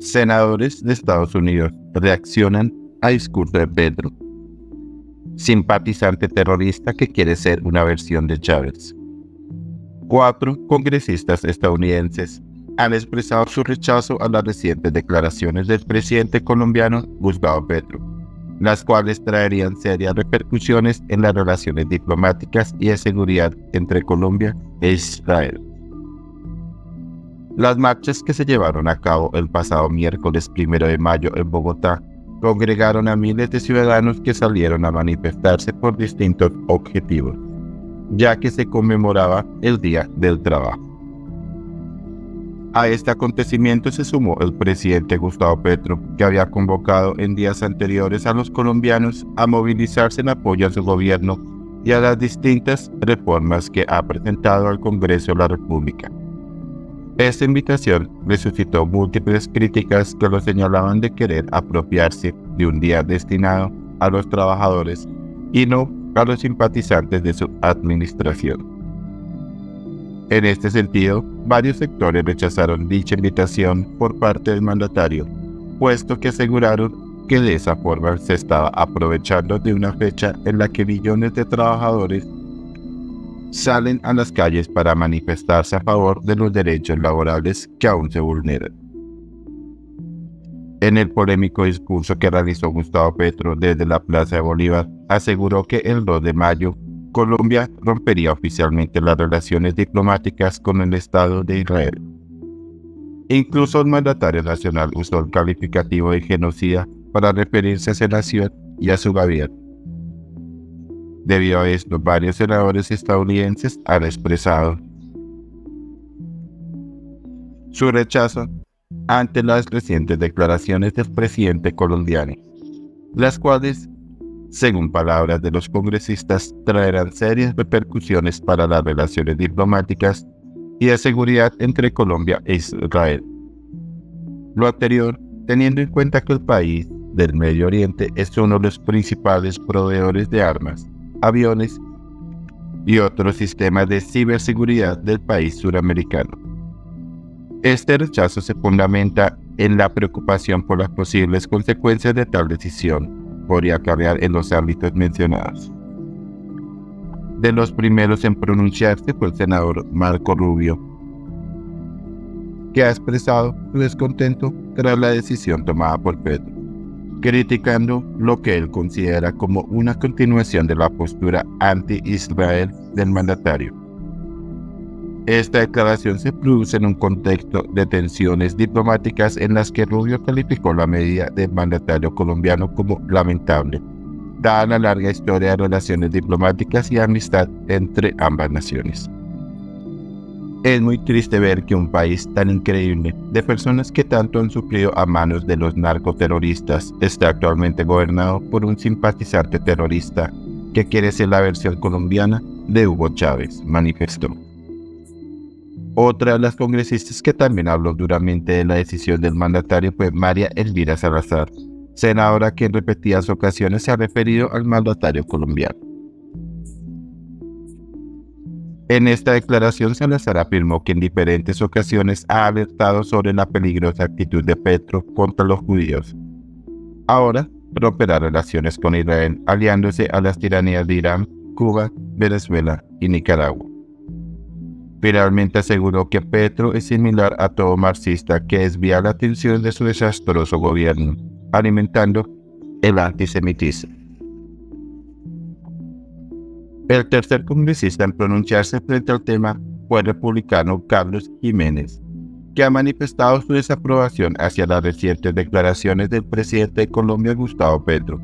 Senadores de Estados Unidos reaccionan a discurso de Petro. Simpatizante terrorista que quiere ser una versión de Chávez. Cuatro congresistas estadounidenses han expresado su rechazo a las recientes declaraciones del presidente colombiano Gustavo Petro, las cuales traerían serias repercusiones en las relaciones diplomáticas y de seguridad entre Colombia e Israel. Las marchas que se llevaron a cabo el pasado miércoles 1 de mayo en Bogotá congregaron a miles de ciudadanos que salieron a manifestarse por distintos objetivos, ya que se conmemoraba el Día del Trabajo. A este acontecimiento se sumó el presidente Gustavo Petro, que había convocado en días anteriores a los colombianos a movilizarse en apoyo a su gobierno y a las distintas reformas que ha presentado al Congreso de la República. Esta invitación resucitó múltiples críticas que lo señalaban de querer apropiarse de un día destinado a los trabajadores y no a los simpatizantes de su administración. En este sentido, varios sectores rechazaron dicha invitación por parte del mandatario, puesto que aseguraron que de esa forma se estaba aprovechando de una fecha en la que millones de trabajadores salen a las calles para manifestarse a favor de los derechos laborales que aún se vulneran. En el polémico discurso que realizó Gustavo Petro desde la Plaza de Bolívar, aseguró que el 2 de mayo Colombia rompería oficialmente las relaciones diplomáticas con el Estado de Israel. Incluso el mandatario nacional usó el calificativo de genocida para referirse a esa nación y a su gobierno. Debido a esto, varios senadores estadounidenses han expresado su rechazo ante las recientes declaraciones del presidente colombiano, las cuales, según palabras de los congresistas, traerán serias repercusiones para las relaciones diplomáticas y de seguridad entre Colombia e Israel. Lo anterior, teniendo en cuenta que el país del Medio Oriente es uno de los principales proveedores de armas aviones y otros sistemas de ciberseguridad del país suramericano. Este rechazo se fundamenta en la preocupación por las posibles consecuencias de tal decisión podría acarrear en los ámbitos mencionados. De los primeros en pronunciarse fue el senador Marco Rubio, que ha expresado su descontento tras la decisión tomada por Petro criticando lo que él considera como una continuación de la postura anti-Israel del mandatario. Esta declaración se produce en un contexto de tensiones diplomáticas en las que Rubio calificó la medida del mandatario colombiano como lamentable, dada la larga historia de relaciones diplomáticas y amistad entre ambas naciones. Es muy triste ver que un país tan increíble, de personas que tanto han sufrido a manos de los narcoterroristas, está actualmente gobernado por un simpatizante terrorista que quiere ser la versión colombiana de Hugo Chávez, manifestó. Otra de las congresistas que también habló duramente de la decisión del mandatario fue María Elvira Salazar, senadora que en repetidas ocasiones se ha referido al mandatario colombiano. En esta declaración, Salazar afirmó que en diferentes ocasiones ha alertado sobre la peligrosa actitud de Petro contra los judíos. Ahora, romperá relaciones con Israel, aliándose a las tiranías de Irán, Cuba, Venezuela y Nicaragua. Finalmente aseguró que Petro es similar a todo marxista que desvía la atención de su desastroso gobierno, alimentando el antisemitismo. El tercer congresista en pronunciarse frente al tema fue el republicano Carlos Jiménez, que ha manifestado su desaprobación hacia las recientes declaraciones del presidente de Colombia, Gustavo Petro,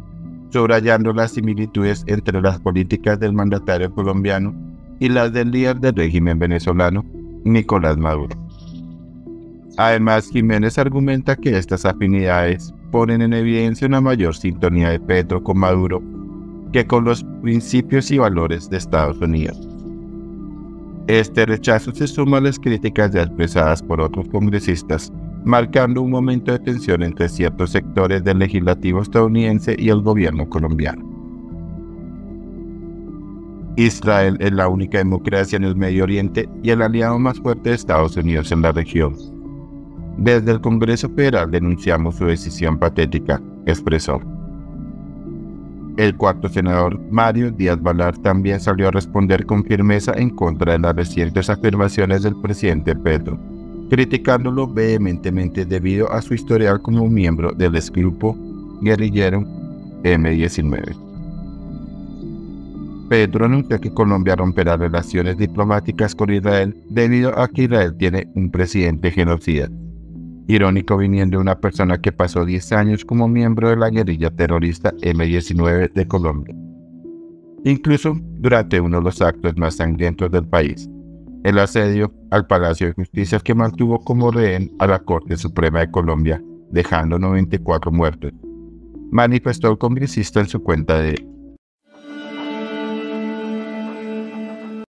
subrayando las similitudes entre las políticas del mandatario colombiano y las del líder del régimen venezolano, Nicolás Maduro. Además, Jiménez argumenta que estas afinidades ponen en evidencia una mayor sintonía de Petro con Maduro que con los principios y valores de Estados Unidos. Este rechazo se suma a las críticas ya expresadas por otros congresistas, marcando un momento de tensión entre ciertos sectores del legislativo estadounidense y el gobierno colombiano. Israel es la única democracia en el Medio Oriente y el aliado más fuerte de Estados Unidos en la región. Desde el Congreso Federal denunciamos su decisión patética, expresó. El cuarto senador, Mario Díaz Balar, también salió a responder con firmeza en contra de las recientes afirmaciones del presidente Petro, criticándolo vehementemente debido a su historial como miembro del grupo guerrillero M19. Petro anunció que Colombia romperá relaciones diplomáticas con Israel debido a que Israel tiene un presidente genocida. Irónico viniendo de una persona que pasó 10 años como miembro de la guerrilla terrorista M19 de Colombia. Incluso durante uno de los actos más sangrientos del país, el asedio al Palacio de Justicia que mantuvo como rehén a la Corte Suprema de Colombia, dejando 94 muertos, manifestó el congresista en su cuenta de